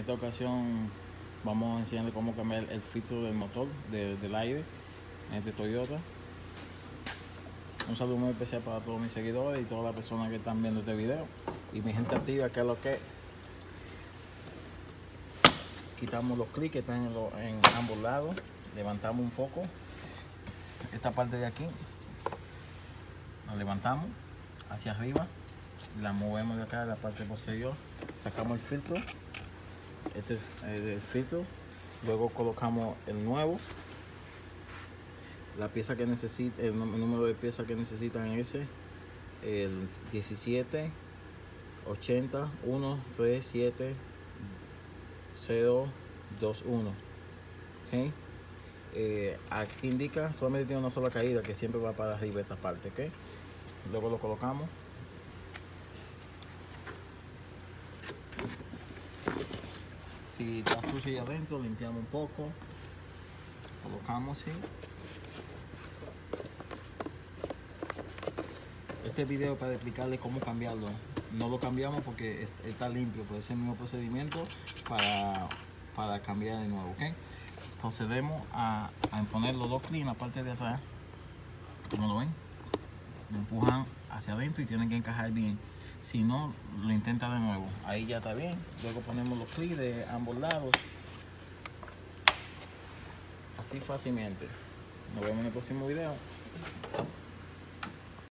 esta ocasión vamos a enseñarle cómo cambiar el filtro del motor de- del aire en este Toyota. Un saludo muy especial para todos mis seguidores y todas las personas que están viendo este video. Y mi gente activa, que es lo que quitamos los clics que están en, en ambos lados, levantamos un poco esta parte de aquí, la levantamos hacia arriba, la movemos de acá de la parte posterior, sacamos el filtro, este es el, filtro, luego colocamos el nuevo, la pieza que necesita, el, nú- el número de piezas que necesitan es el 17 80 1 3 7 0 2 1 ¿ok? Eh, aquí indica solamente tiene una sola caída que siempre va para arriba esta parte ¿ok? luego lo colocamos si está sucio ahí adentro limpiamos un poco. Colocamos así este video para explicarle cómo cambiarlo. No lo cambiamos porque es- está limpio por ese mismo procedimiento para, para cambiar de nuevo ok procedemos a, a poner los dos clics en la parte de atrás. Como lo ven lo empujan hacia adentro y tienen que encajar bien si no lo intenta de nuevo. Ahí ya está bien. Luego ponemos los clics de ambos lados. Así fácilmente. Nos vemos en el próximo video